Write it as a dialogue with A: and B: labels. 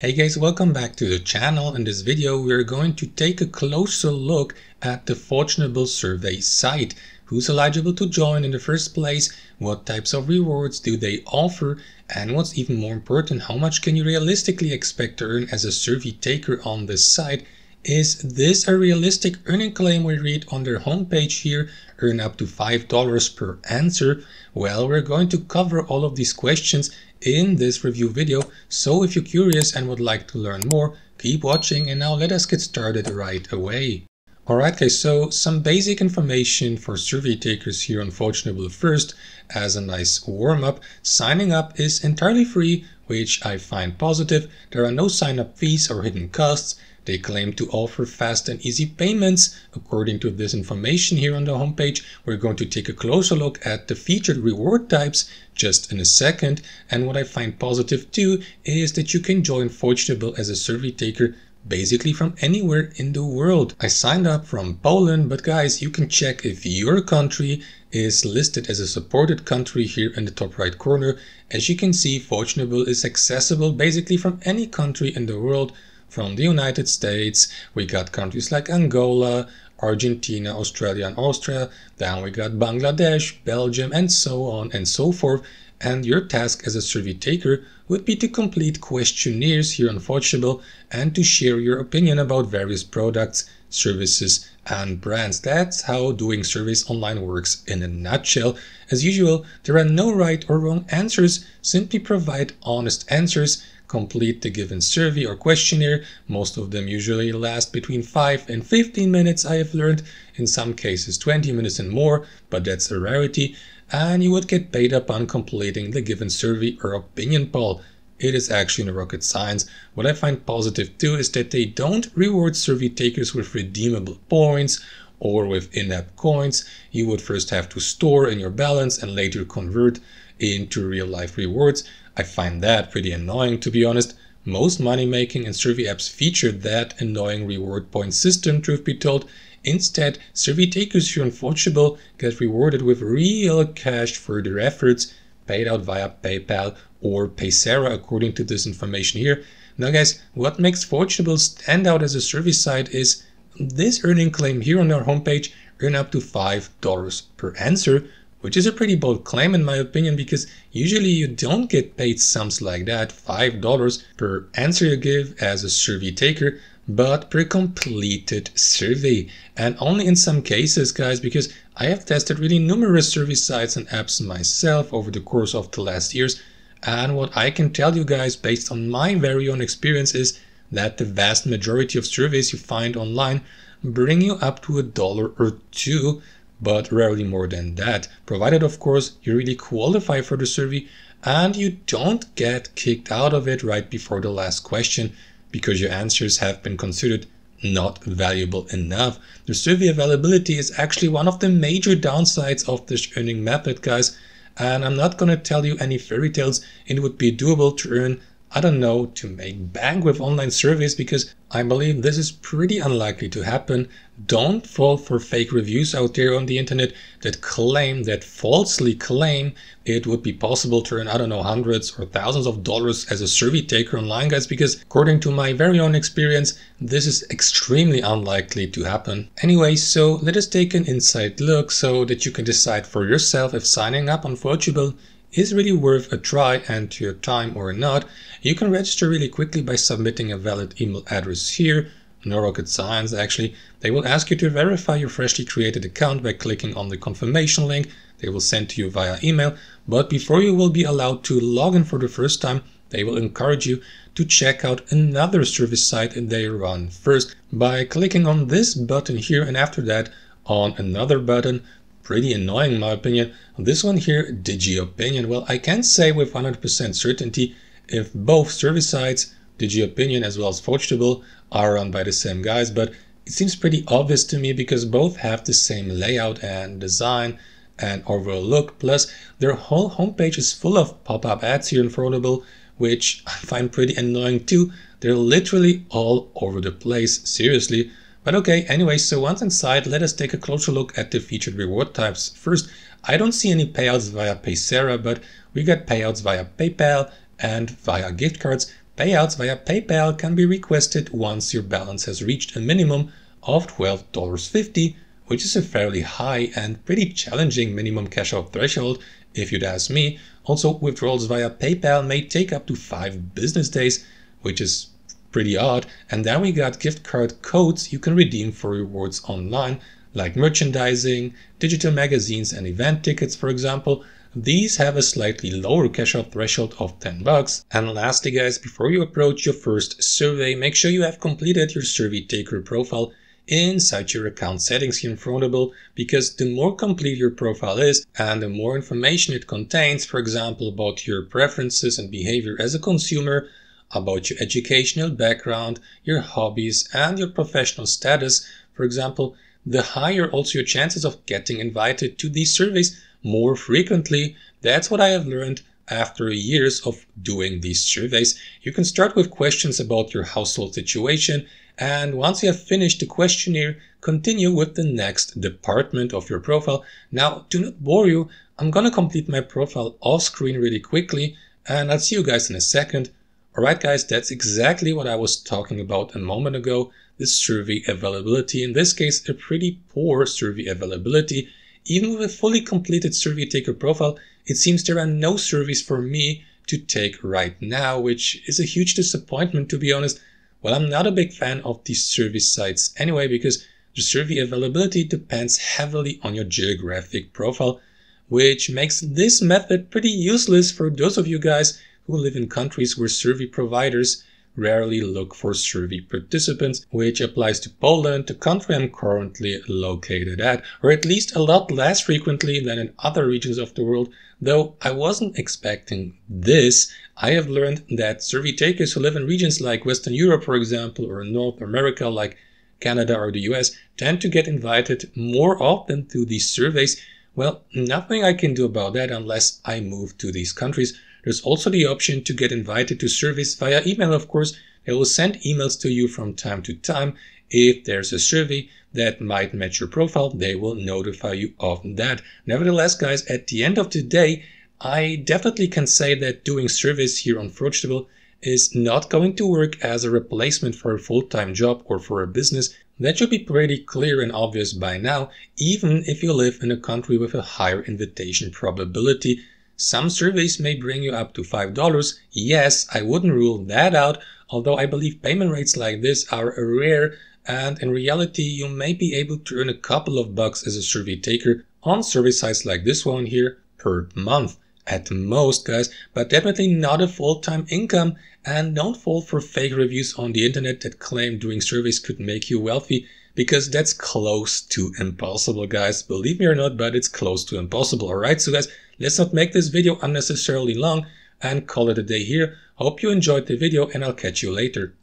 A: Hey guys, welcome back to the channel. In this video, we're going to take a closer look at the Fortunable survey site. Who's eligible to join in the first place? What types of rewards do they offer? And what's even more important, how much can you realistically expect to earn as a survey taker on this site? Is this a realistic earning claim we read on their homepage here, earn up to $5 per answer? Well, we're going to cover all of these questions in this review video. So if you're curious and would like to learn more, keep watching and now let us get started right away. Alright guys, so some basic information for survey takers here on Fortunable first. As a nice warm-up, signing up is entirely free, which I find positive. There are no sign-up fees or hidden costs. They claim to offer fast and easy payments. According to this information here on the homepage, we're going to take a closer look at the featured reward types just in a second. And what I find positive too is that you can join Fortunable as a survey taker basically from anywhere in the world. I signed up from Poland, but guys, you can check if your country is listed as a supported country here in the top right corner. As you can see, Fortunable is accessible basically from any country in the world from the United States, we got countries like Angola, Argentina, Australia and Austria, then we got Bangladesh, Belgium and so on and so forth. And your task as a survey taker would be to complete questionnaires here on Fortunable and to share your opinion about various products, services and brands. That's how doing surveys online works in a nutshell. As usual, there are no right or wrong answers, simply provide honest answers complete the given survey or questionnaire. Most of them usually last between 5 and 15 minutes, I have learned, in some cases 20 minutes and more, but that's a rarity, and you would get paid upon completing the given survey or opinion poll. It is actually no rocket science. What I find positive too is that they don't reward survey takers with redeemable points or with in-app coins. You would first have to store in your balance and later convert into real life rewards. I find that pretty annoying to be honest. Most money making and survey apps feature that annoying reward point system, truth be told. Instead, survey takers here on Fortunable get rewarded with real cash for their efforts, paid out via PayPal or Paysera according to this information here. Now guys, what makes Fortunable stand out as a survey site is this earning claim here on our homepage earn up to $5 per answer, which is a pretty bold claim in my opinion because usually you don't get paid sums like that, $5 per answer you give as a survey taker, but per completed survey. And only in some cases, guys, because I have tested really numerous survey sites and apps myself over the course of the last years. And what I can tell you guys based on my very own experience is that the vast majority of surveys you find online bring you up to a dollar or two but rarely more than that, provided of course you really qualify for the survey and you don't get kicked out of it right before the last question because your answers have been considered not valuable enough. The survey availability is actually one of the major downsides of this earning method, guys. And I'm not gonna tell you any fairy tales. It would be doable to earn I don't know, to make bank with online surveys because I believe this is pretty unlikely to happen. Don't fall for fake reviews out there on the internet that claim, that falsely claim it would be possible to earn, I don't know, hundreds or thousands of dollars as a survey taker online, guys, because according to my very own experience, this is extremely unlikely to happen. Anyway, so let us take an inside look so that you can decide for yourself if signing up on Fortunable is really worth a try and to your time or not, you can register really quickly by submitting a valid email address here. No rocket science actually. They will ask you to verify your freshly created account by clicking on the confirmation link they will send to you via email. But before you will be allowed to log in for the first time, they will encourage you to check out another service site they run first by clicking on this button here and after that on another button pretty annoying in my opinion. This one here, DigiOpinion. Well, I can't say with 100% certainty if both service sites, DigiOpinion as well as Fortunable, are run by the same guys, but it seems pretty obvious to me because both have the same layout and design and overall look. Plus, their whole homepage is full of pop-up ads here in Fortunable, which I find pretty annoying too. They're literally all over the place, seriously. But okay, anyway, so once inside, let us take a closer look at the featured reward types. First, I don't see any payouts via Paysera, but we got payouts via PayPal and via gift cards. Payouts via PayPal can be requested once your balance has reached a minimum of $12.50, which is a fairly high and pretty challenging minimum cash out threshold if you'd ask me. Also, withdrawals via PayPal may take up to 5 business days, which is pretty odd. And then we got gift card codes you can redeem for rewards online, like merchandising, digital magazines, and event tickets, for example. These have a slightly lower cash out threshold of 10 bucks. And lastly, guys, before you approach your first survey, make sure you have completed your survey taker profile inside your account settings here in Fortunable because the more complete your profile is and the more information it contains, for example, about your preferences and behavior as a consumer, about your educational background, your hobbies, and your professional status, for example, the higher also your chances of getting invited to these surveys more frequently. That's what I have learned after years of doing these surveys. You can start with questions about your household situation and once you have finished the questionnaire, continue with the next department of your profile. Now, to not bore you, I'm gonna complete my profile off screen really quickly and I'll see you guys in a second. Alright guys, that's exactly what I was talking about a moment ago, the survey availability. In this case, a pretty poor survey availability. Even with a fully completed survey taker profile, it seems there are no surveys for me to take right now, which is a huge disappointment to be honest. Well, I'm not a big fan of these service sites anyway because the survey availability depends heavily on your geographic profile, which makes this method pretty useless for those of you guys who live in countries where survey providers rarely look for survey participants, which applies to Poland, the country I'm currently located at, or at least a lot less frequently than in other regions of the world. Though I wasn't expecting this, I have learned that survey takers who live in regions like Western Europe, for example, or North America like Canada or the US tend to get invited more often to these surveys. Well, nothing I can do about that unless I move to these countries. There's also the option to get invited to surveys via email, of course. They will send emails to you from time to time. If there's a survey that might match your profile, they will notify you of that. Nevertheless, guys, at the end of the day, I definitely can say that doing surveys here on Fortunable is not going to work as a replacement for a full-time job or for a business. That should be pretty clear and obvious by now, even if you live in a country with a higher invitation probability some surveys may bring you up to $5. Yes, I wouldn't rule that out, although I believe payment rates like this are rare and in reality you may be able to earn a couple of bucks as a survey taker on survey sites like this one here per month at most guys, but definitely not a full-time income and don't fall for fake reviews on the internet that claim doing surveys could make you wealthy because that's close to impossible, guys. Believe me or not, but it's close to impossible. All right, so guys, let's not make this video unnecessarily long and call it a day here. Hope you enjoyed the video and I'll catch you later.